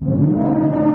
なるほど。